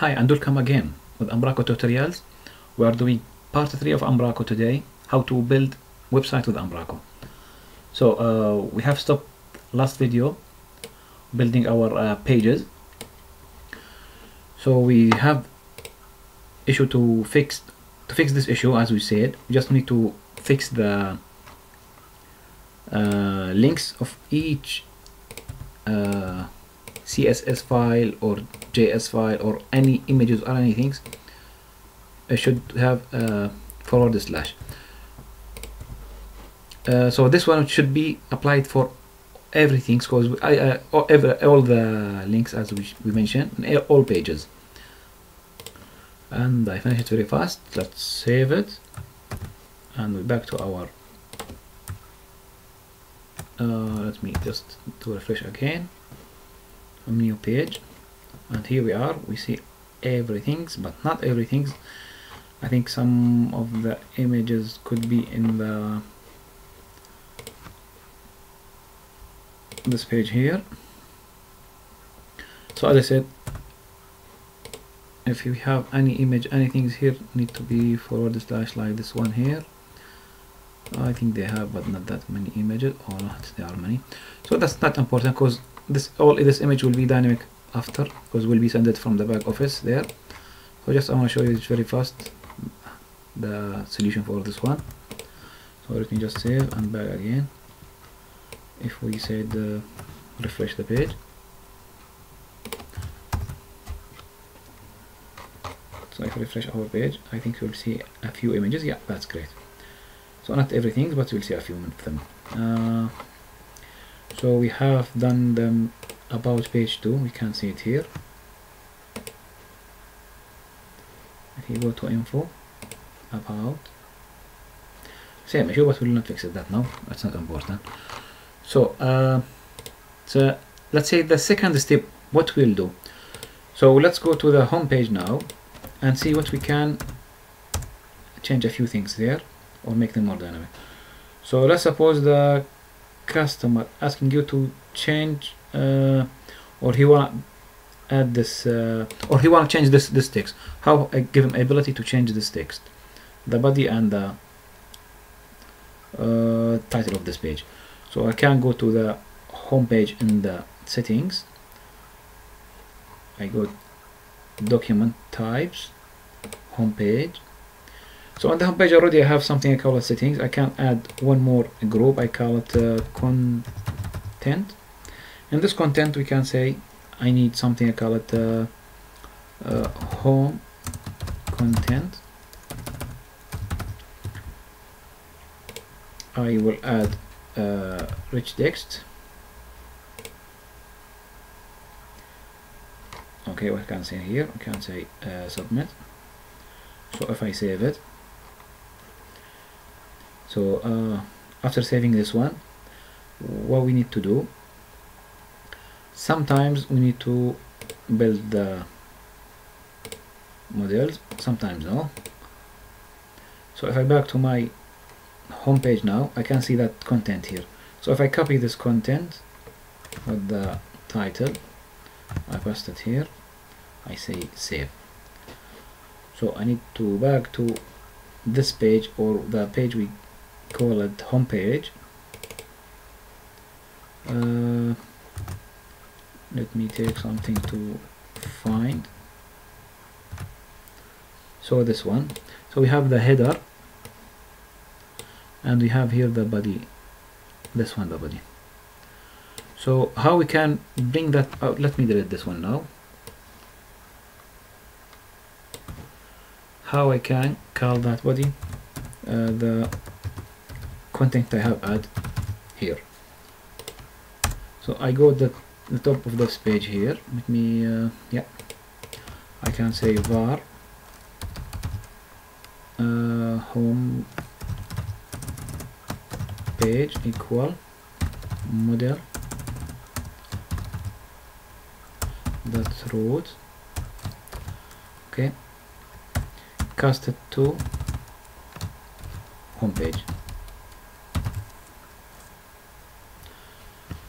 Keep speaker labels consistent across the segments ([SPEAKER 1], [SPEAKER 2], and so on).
[SPEAKER 1] Hi and welcome again with Umbraco tutorials. We are doing part 3 of Umbraco today, how to build website with Umbraco. So uh, we have stopped last video building our uh, pages. So we have issue to fix to fix this issue as we said we just need to fix the uh, links of each uh, CSS file or JS file or any images or anything it should have a forward slash. Uh, so this one should be applied for everything because I uh, all, all the links as we, we mentioned all pages. And I finish it very fast. Let's save it. And we're back to our uh, let me just to refresh again a new page. And here we are. We see everything but not everything I think some of the images could be in the this page here. So as I said if you have any image anything here need to be forward slash like this one here. I think they have but not that many images. Or not there are many. So that's not important because this all this image will be dynamic after because will be sent from the back office there. So just I want to show you very fast the solution for this one. So let me just save and back again. If we said uh, refresh the page. So if I refresh our page I think you'll see a few images. Yeah that's great. So not everything but you'll see a few of them. Uh, so we have done them about page 2 we can see it here. If you go to info about. Same issue but we'll not fix it that now. That's not important. So uh, so let's say the second step what we'll do. So let's go to the home page now and see what we can change a few things there or make them more dynamic. So let's suppose the customer asking you to change uh, or he want add this uh, or he want to change this this text. How I give him ability to change this text. The body and the uh, title of this page. So I can go to the home page in the settings. I go document types home page so on the homepage already I have something I call it settings. I can add one more group. I call it uh, content. In this content we can say I need something I call it uh, uh, home content. I will add uh, rich text. Okay what can say here I can say uh, submit. So if I save it so uh, after saving this one what we need to do sometimes we need to build the models sometimes no. So if I back to my home page now I can see that content here. So if I copy this content with the title I paste it here I say save. So I need to back to this page or the page we call it home page uh, let me take something to find. So this one. So we have the header and we have here the body. This one the body. So how we can bring that out let me delete this one now. How I can call that body? Uh, the content I have add here. So I go the, the top of this page here. Let me uh, yeah. I can say var uh, home page equal model dot root. Okay. Cast it to home page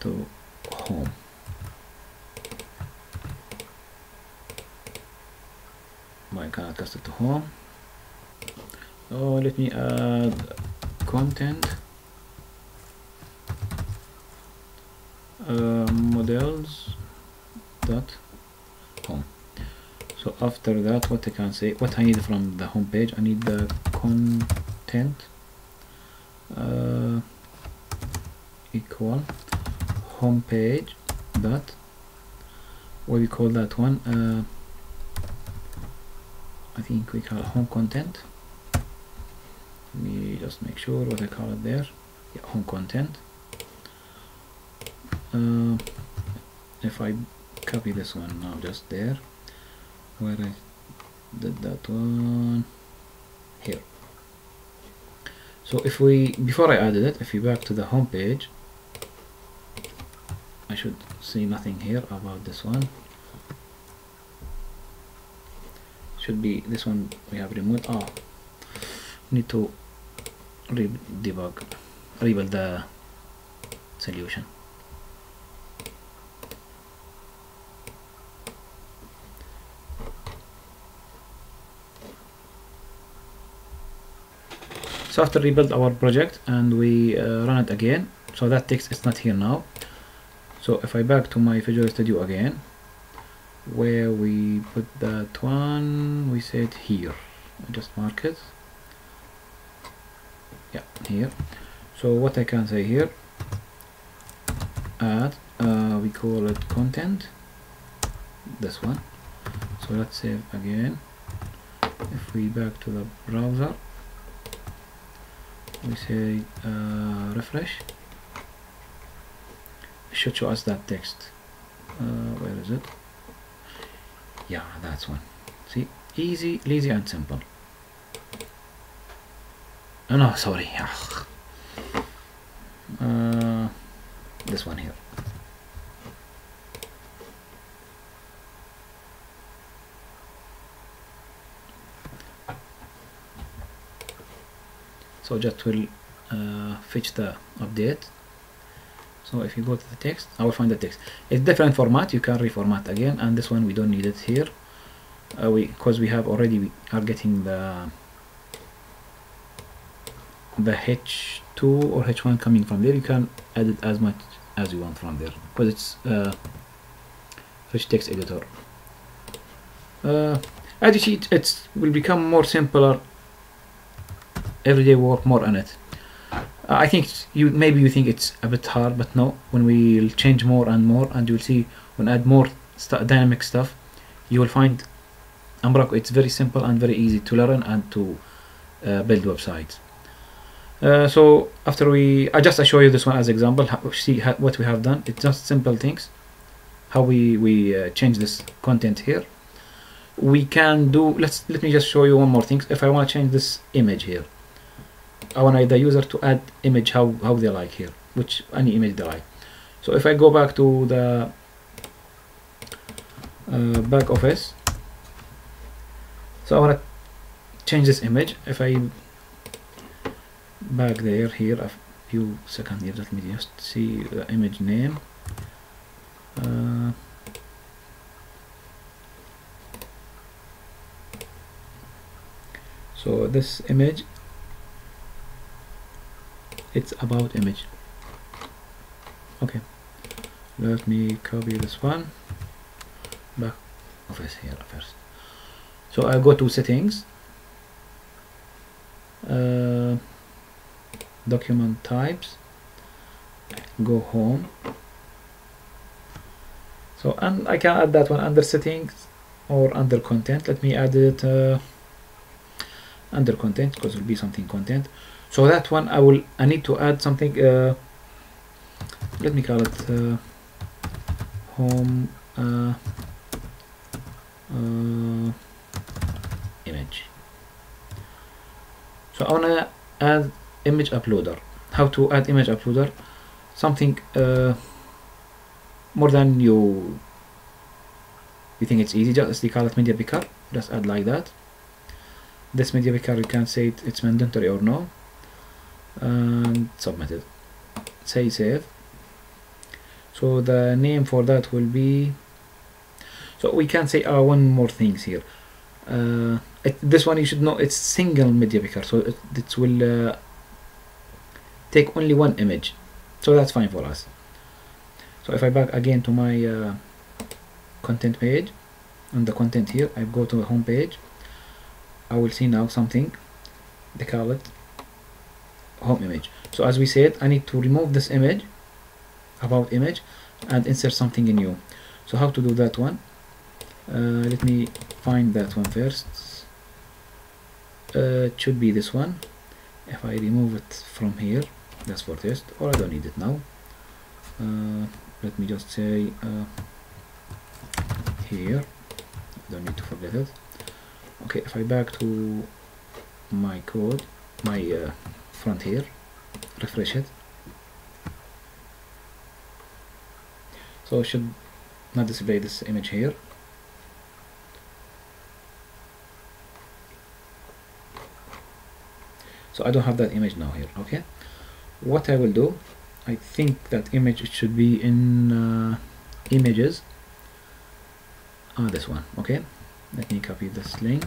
[SPEAKER 1] to home I cannot cast it to home oh let me add content. Uh, models dot home so after that what I can say what I need from the home page I need the content uh, equal home page dot what we call that one uh, I think we call home content. Let me just make sure what I call it there. Yeah, home content. Uh, if I copy this one now just there where I did that one here. So if we before I added it if we back to the home page I should see nothing here about this one should be this one we have removed. Oh need to re debug rebuild the solution. So after rebuild our project and we uh, run it again so that text is not here now. So if I back to my Visual Studio again where we put that one we said here. Just mark it. Yeah here. So what I can say here add uh, we call it content this one. So let's save again. If we back to the browser we say uh, refresh. It should show us that text. Uh, where is it yeah that's one. See easy lazy and simple. Oh, no sorry. Uh, this one here. So just will uh, fetch the update so if you go to the text I will find the text. It's different format you can reformat again and this one we don't need it here. Uh, we because we have already we are getting the the h2 or h1 coming from there. You can add it as much as you want from there because it's uh, rich text editor. Uh, as you see it will become more simpler. Everyday work more on it I think you maybe you think it's a bit hard, but no. When we change more and more, and you'll see when add more st dynamic stuff, you will find Umbraco. It's very simple and very easy to learn and to uh, build websites. Uh, so after we, I just I show you this one as example. See what we have done. It's just simple things. How we we uh, change this content here. We can do. Let's let me just show you one more thing. If I want to change this image here I want the user to add image how, how they like here, which any image they like. So if I go back to the uh, back office, so I want to change this image. If I back there here a few seconds here, let me just see the image name. Uh, so this image it's about image. Okay. Let me copy this one. Back office here first. So I go to settings. Uh, document types. Go home. So and I can add that one under settings or under content. Let me add it uh, under content because it will be something content so that one I will I need to add something uh, let me call it uh, home uh, uh image. So I want to add image uploader. How to add image uploader? Something uh, more than you you think it's easy just call it media picker just add like that. This media picker you can say it, it's mandatory or no and submit it say save. So the name for that will be so we can say uh, one more things here. Uh, it, this one you should know it's single media picker so it, it will uh, take only one image. So that's fine for us. So if I back again to my uh, content page on the content here I go to the home page. I will see now something. They call it home image. So as we said I need to remove this image about image and insert something new. So how to do that one? Uh, let me find that one first. Uh, it should be this one. If I remove it from here that's for test. Or I don't need it now. Uh, let me just say uh, here. Don't need to forget it. Okay if I back to my code my uh, front here refresh it. So it should not display this image here. So I don't have that image now here okay? What I will do I think that image should be in uh, images. Ah this one okay? Let me copy this link.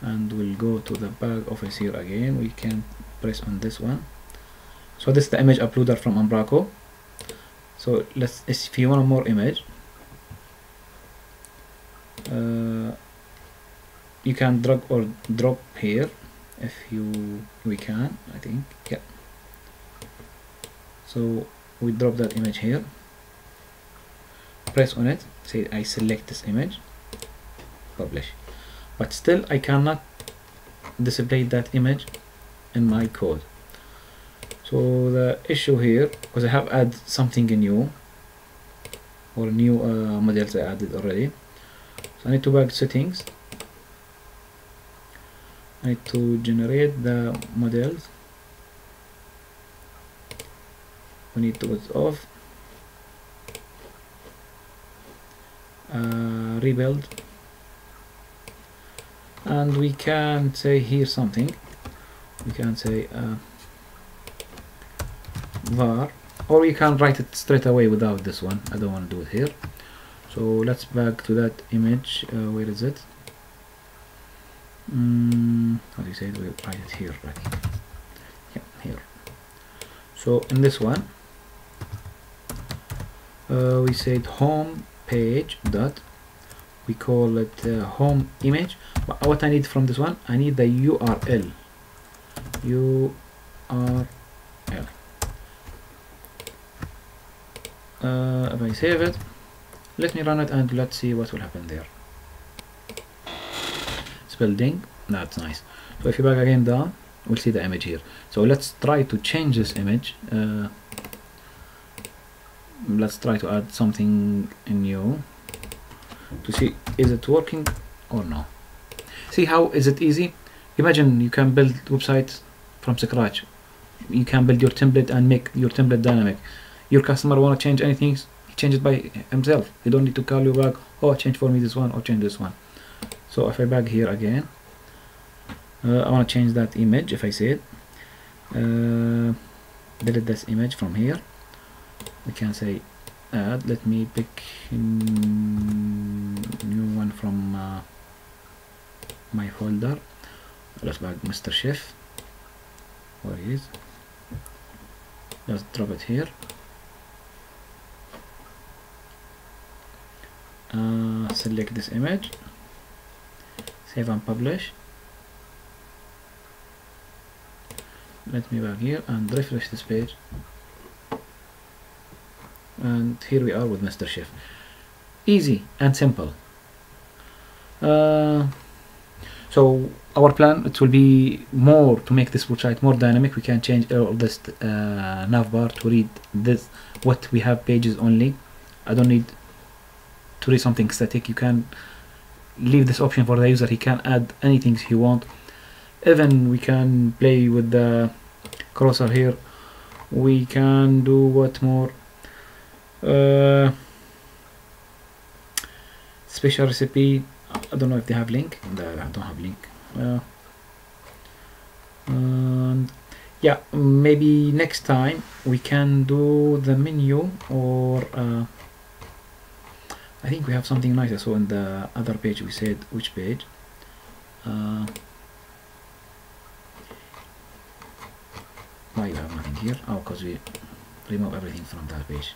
[SPEAKER 1] And we'll go to the back office here again. We can press on this one. So this is the image uploader from Umbraco. So let's if you want more image uh, you can drag or drop here if you we can I think. Yeah. So we drop that image here. Press on it. Say I select this image. Publish. But still I cannot display that image in my code. So the issue here because I have added something new or new uh, models I added already. So I need to back settings. I need to generate the models. We need to put off. Uh, rebuild. And we can say here something we can say uh, var or you can write it straight away without this one. I don't want to do it here. So let's back to that image. Uh, where is it? Mm, how do you say it? We'll write it here right yeah here. So in this one uh, we said home page dot we call it uh, home image. But what I need from this one I need the URL URL uh, if I save it let me run it and let's see what will happen there. Building that's nice. So if you back again down we'll see the image here. So let's try to change this image. Uh, let's try to add something new to see is it working or no? See how is it easy? Imagine you can build website from scratch. You can build your template and make your template dynamic. Your customer want to change anything change it by himself. He don't need to call you back oh change for me this one or change this one. So if I back here again uh, I want to change that image if I say it. Uh, delete this image from here. We can say add. Let me pick new one from uh, my folder. Let's back Mr. Chef where he is just drop it here. Uh, select this image. Save and publish. Let me back here and refresh this page. And here we are with Mr. Chef. Easy and simple. Uh, so our plan it will be more to make this website more dynamic. We can change all this uh, navbar to read this what we have pages only. I don't need to read something static. You can leave this option for the user. He can add anything he want. Even we can play with the cursor here. We can do what more? Uh, special recipe. I don't know if they have link. I don't have link and yeah maybe next time we can do the menu or uh, I think we have something nice I saw in the other page we said which page. Uh, why you have nothing here? Oh because we remove everything from that page.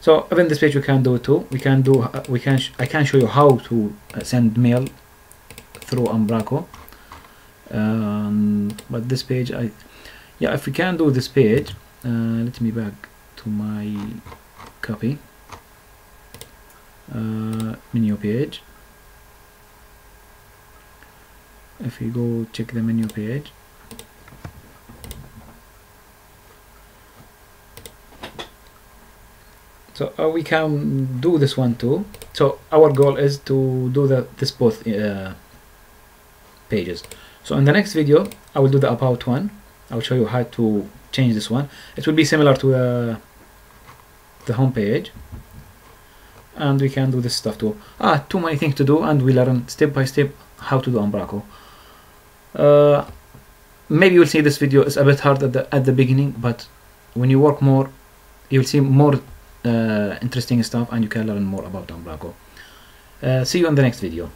[SPEAKER 1] So even this page we can do too. We can do uh, we can I can show you how to uh, send mail through Umbraco. Um, but this page I yeah if we can do this page uh, let me back to my copy. Uh, menu page. If we go check the menu page. So uh, we can do this one too. So our goal is to do the this both uh, pages. So in the next video I will do the about one. I will show you how to change this one. It will be similar to uh, the home page. And we can do this stuff too. Ah too many things to do and we learn step by step how to do Umbraco. Uh, maybe you'll see this video is a bit hard at the, at the beginning but when you work more you'll see more uh, interesting stuff and you can learn more about Umbraco. Uh, see you in the next video